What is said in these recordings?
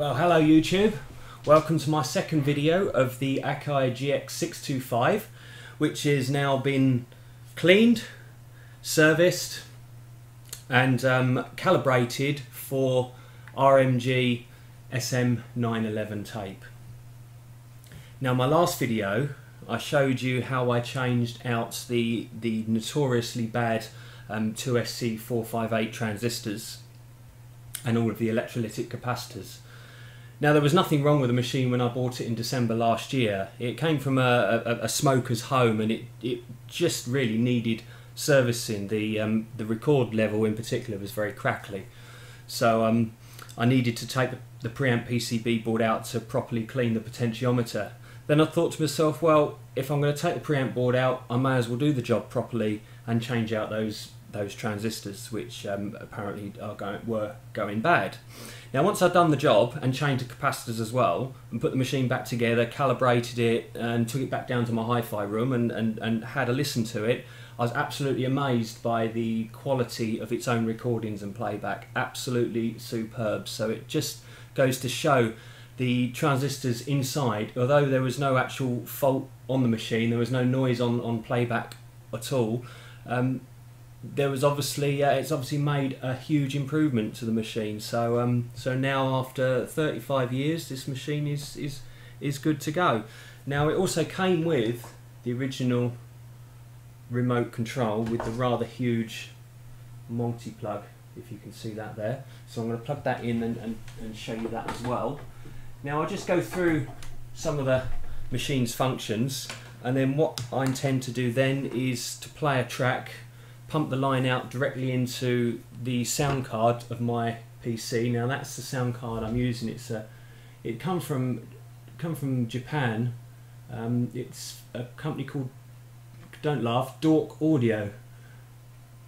Well, hello YouTube. Welcome to my second video of the Akai GX625, which has now been cleaned, serviced, and um, calibrated for RMG SM911 tape. Now, my last video, I showed you how I changed out the the notoriously bad um, 2SC458 transistors and all of the electrolytic capacitors. Now there was nothing wrong with the machine when I bought it in December last year. It came from a, a, a smoker's home and it, it just really needed servicing. The um, the record level in particular was very crackly, so um, I needed to take the, the preamp PCB board out to properly clean the potentiometer. Then I thought to myself, well, if I'm going to take the preamp board out, I may as well do the job properly and change out those those transistors, which um, apparently are going, were going bad. Now, once I'd done the job and changed the capacitors as well, and put the machine back together, calibrated it, and took it back down to my hi-fi room and, and, and had a listen to it, I was absolutely amazed by the quality of its own recordings and playback. Absolutely superb. So it just goes to show the transistors inside, although there was no actual fault on the machine, there was no noise on, on playback at all. Um, there was obviously uh, it's obviously made a huge improvement to the machine. So um, so now after 35 years, this machine is is is good to go. Now it also came with the original remote control with the rather huge multi-plug if you can see that there so I'm going to plug that in and, and, and show you that as well now I'll just go through some of the machine's functions and then what I intend to do then is to play a track pump the line out directly into the sound card of my PC. Now that's the sound card I'm using. It's a, it come from, come from Japan. Um, it's a company called, don't laugh, Dork Audio.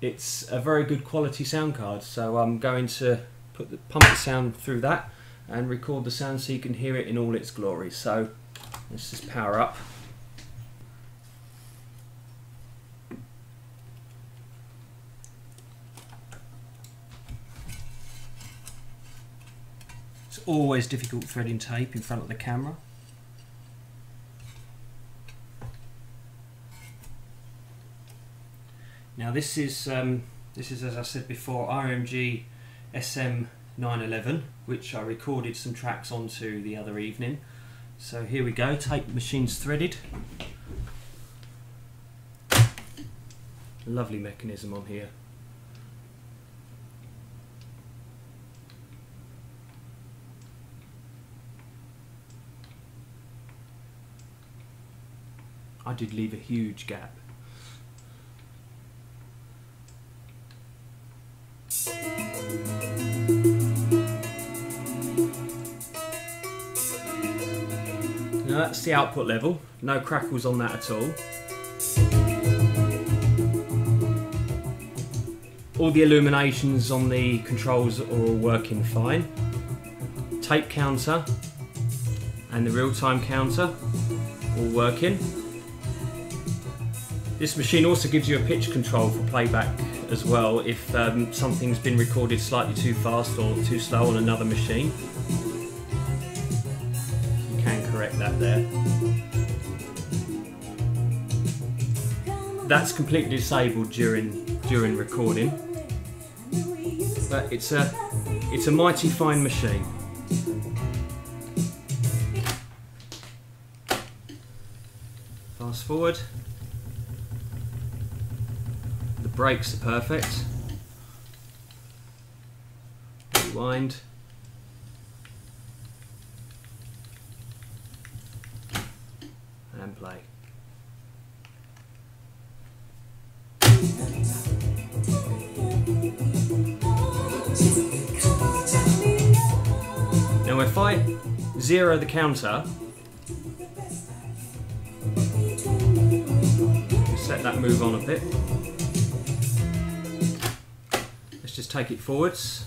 It's a very good quality sound card. So I'm going to put the pump the sound through that and record the sound so you can hear it in all its glory. So let's just power up. Always difficult threading tape in front of the camera. Now this is um, this is as I said before RMG SM911 which I recorded some tracks onto the other evening. So here we go, tape machines threaded. Lovely mechanism on here. I did leave a huge gap. Now that's the output level, no crackles on that at all. All the illuminations on the controls are all working fine. Tape counter and the real-time counter all working. This machine also gives you a pitch control for playback as well if um, something's been recorded slightly too fast or too slow on another machine. You can correct that there. That's completely disabled during during recording. But it's a it's a mighty fine machine. Fast forward brakes are perfect. Rewind. And play. Now if I zero the counter, set that move on a bit. Let's just take it forwards.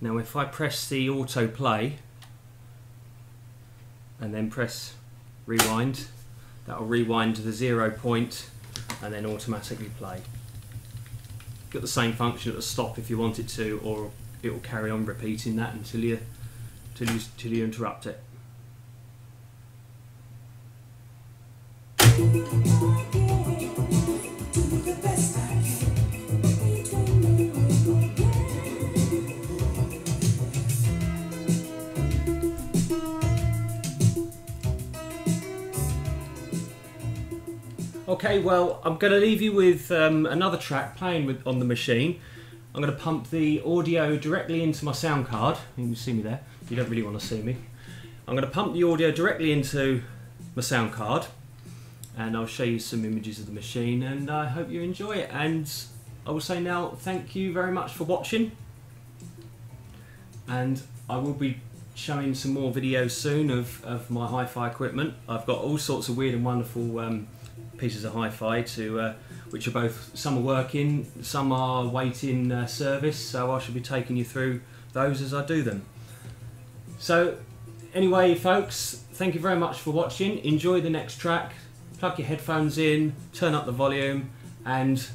Now if I press the auto play and then press rewind, that will rewind to the zero point and then automatically play. You've got the same function at the stop if you want it to, or it will carry on repeating that until you till you till you interrupt it. Okay, well, I'm going to leave you with um, another track playing with on the machine. I'm going to pump the audio directly into my sound card. You can see me there. You don't really want to see me. I'm going to pump the audio directly into my sound card, and I'll show you some images of the machine. And I hope you enjoy it. And I will say now, thank you very much for watching. And I will be showing some more videos soon of, of my hi-fi equipment. I've got all sorts of weird and wonderful. Um, pieces of hi-fi to uh, which are both some are working, some are waiting uh, service. So I shall be taking you through those as I do them. So anyway, folks, thank you very much for watching. Enjoy the next track. Plug your headphones in, turn up the volume, and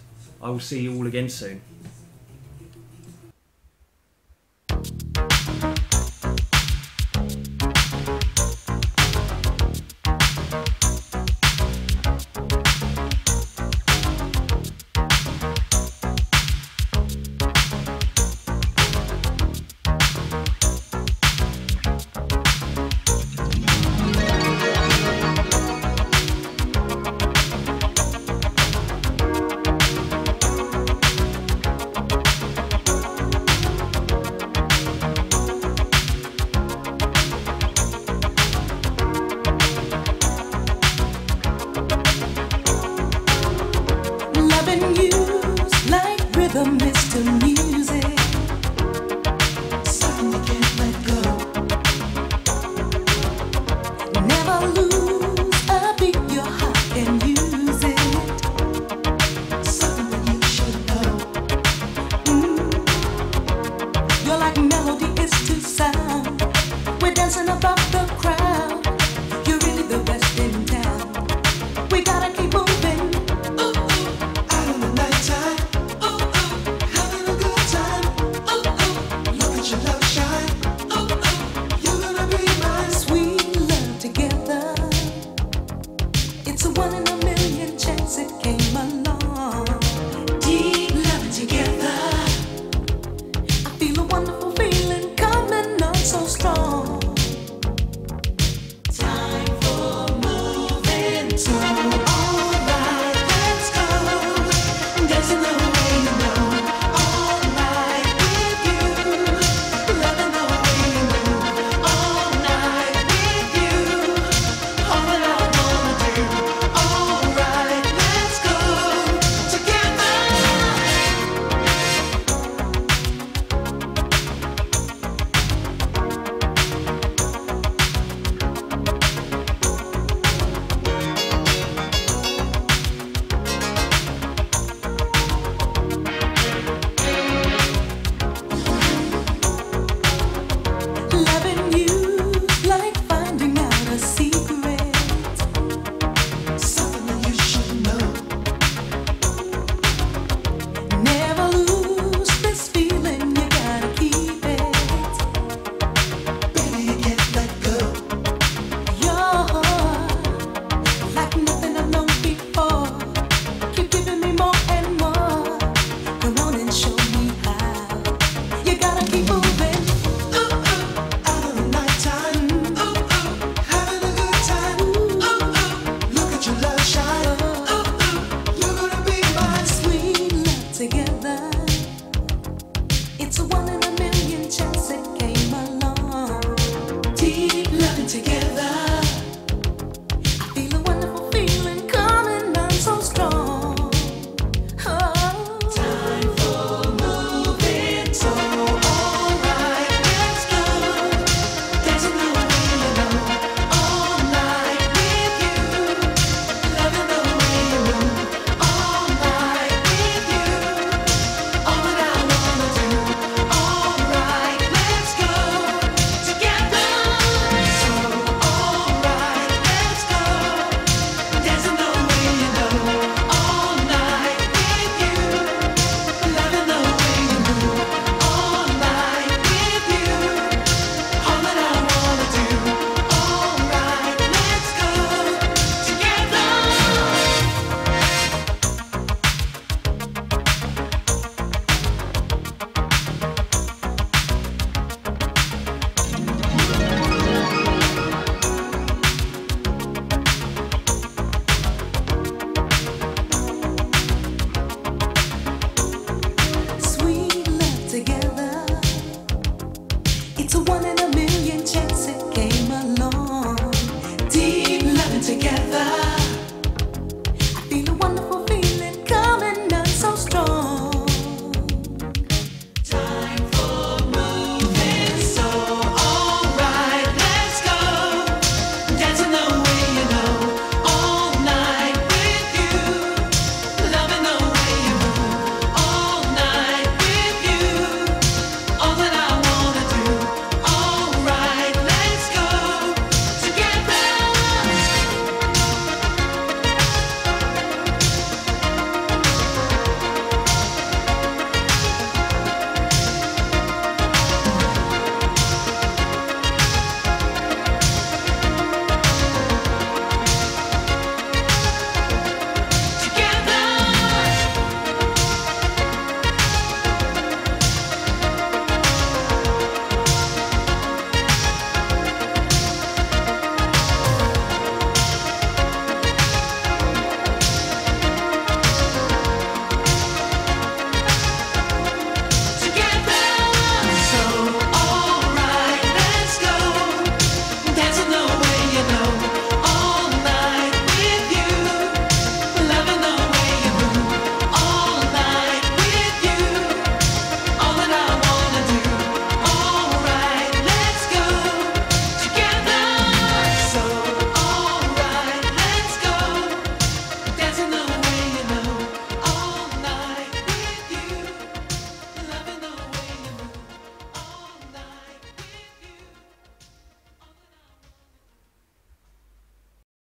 I will see you all again soon. Feel